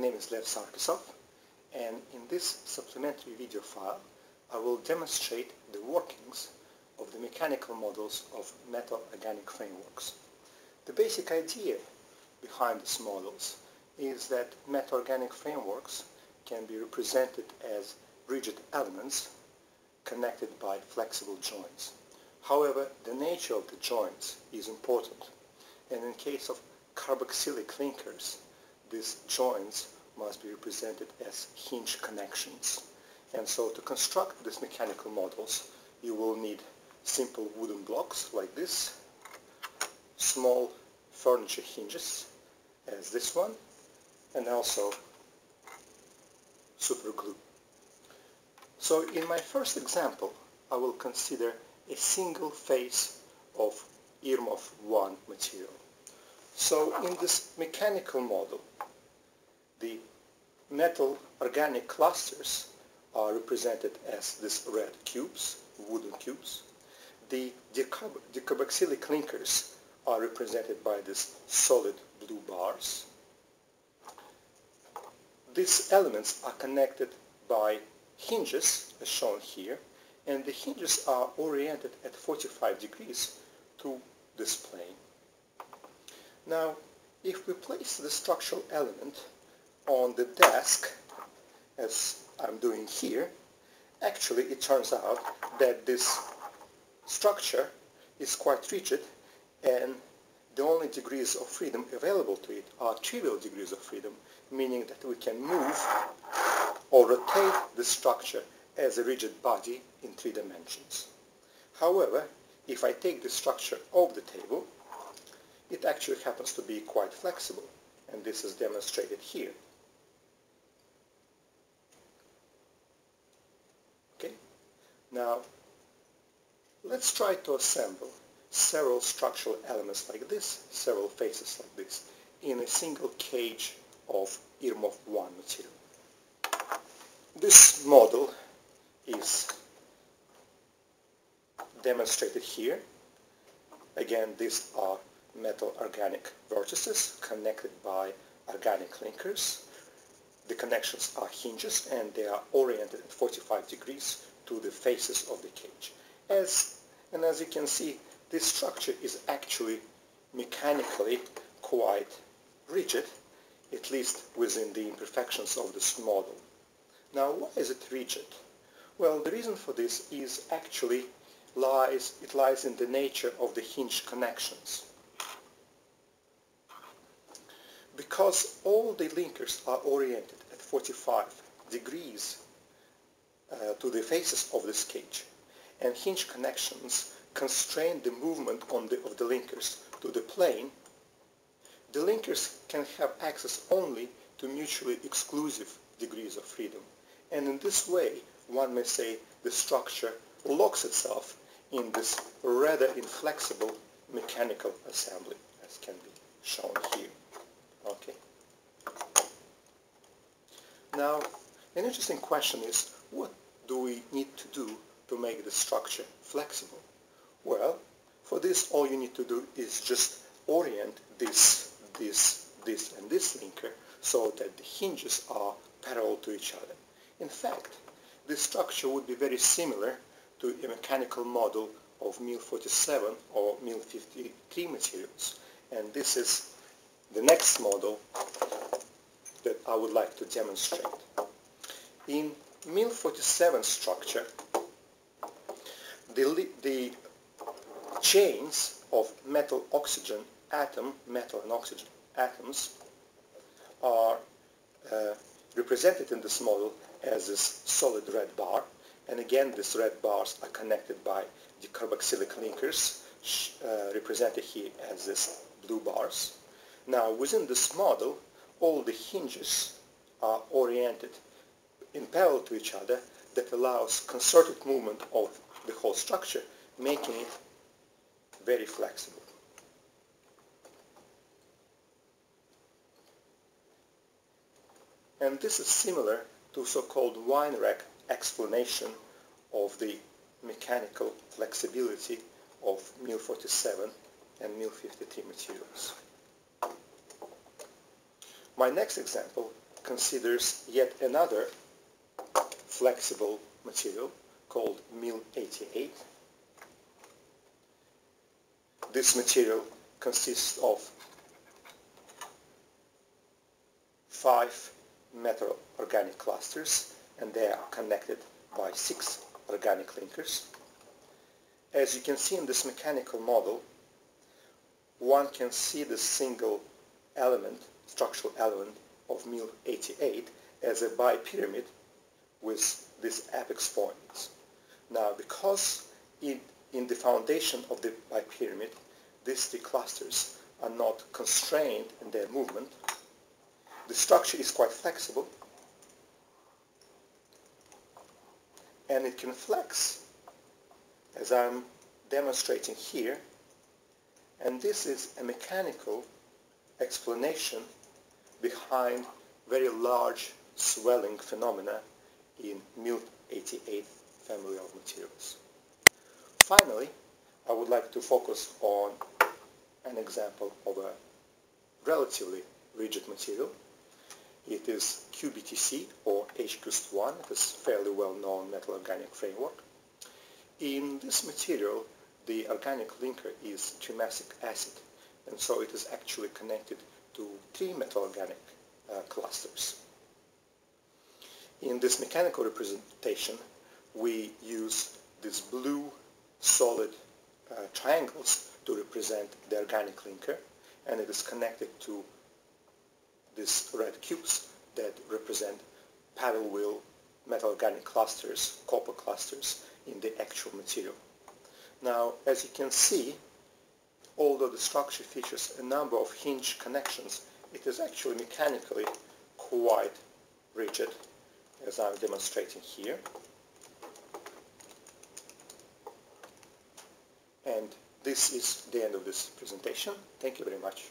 name is Lev Sarkisov and in this supplementary video file I will demonstrate the workings of the mechanical models of metal organic frameworks. The basic idea behind these models is that metal organic frameworks can be represented as rigid elements connected by flexible joints. However, the nature of the joints is important and in case of carboxylic linkers, these joints must be represented as hinge connections. And so to construct these mechanical models, you will need simple wooden blocks like this, small furniture hinges as this one, and also super glue. So in my first example, I will consider a single face of IRMOF 1 material. So in this mechanical model, the metal organic clusters are represented as these red cubes, wooden cubes. The dicarboxylic linkers are represented by these solid blue bars. These elements are connected by hinges, as shown here, and the hinges are oriented at 45 degrees to this plane. Now, if we place the structural element on the desk, as I'm doing here, actually it turns out that this structure is quite rigid and the only degrees of freedom available to it are trivial degrees of freedom, meaning that we can move or rotate the structure as a rigid body in three dimensions. However, if I take the structure of the table, it actually happens to be quite flexible, and this is demonstrated here. Now let's try to assemble several structural elements like this, several faces like this, in a single cage of IRMOF 1 material. This model is demonstrated here. Again, these are metal organic vertices connected by organic linkers. The connections are hinges and they are oriented at 45 degrees to the faces of the cage. As, and as you can see, this structure is actually mechanically quite rigid, at least within the imperfections of this model. Now, why is it rigid? Well, the reason for this is actually lies, it lies in the nature of the hinge connections. Because all the linkers are oriented at 45 degrees uh, to the faces of this cage, and hinge connections constrain the movement the, of the linkers to the plane, the linkers can have access only to mutually exclusive degrees of freedom. And in this way, one may say the structure locks itself in this rather inflexible mechanical assembly, as can be shown here. Okay. Now, an interesting question is, what do we need to do to make the structure flexible? Well, for this, all you need to do is just orient this, this, this, and this linker so that the hinges are parallel to each other. In fact, this structure would be very similar to a mechanical model of MIL47 or MIL53 materials. And this is the next model that I would like to demonstrate. In MIL47 structure, the, the chains of metal oxygen atom, metal and oxygen atoms are uh, represented in this model as this solid red bar and again these red bars are connected by the carboxylic linkers uh, represented here as these blue bars. Now within this model all the hinges are oriented in parallel to each other that allows concerted movement of the whole structure making it very flexible. And this is similar to so-called wine rack explanation of the mechanical flexibility of MIL47 and MIL53 materials. My next example considers yet another flexible material called MIL-88. This material consists of five metal organic clusters and they are connected by six organic linkers. As you can see in this mechanical model, one can see the single element, structural element of MIL-88 as a bipyramid with these apex points. Now, because in, in the foundation of the bipyramid, these three clusters are not constrained in their movement, the structure is quite flexible and it can flex as I'm demonstrating here and this is a mechanical explanation behind very large swelling phenomena in MIL-88 family of materials. Finally, I would like to focus on an example of a relatively rigid material. It is CuBTC or H-1, it is fairly well-known metal organic framework. In this material, the organic linker is trimesic acid, and so it is actually connected to three metal organic uh, clusters. In this mechanical representation, we use these blue solid uh, triangles to represent the organic linker, and it is connected to these red cubes that represent paddle wheel metal organic clusters, copper clusters, in the actual material. Now, as you can see, although the structure features a number of hinge connections, it is actually mechanically quite rigid, as I'm demonstrating here. And this is the end of this presentation. Thank you very much.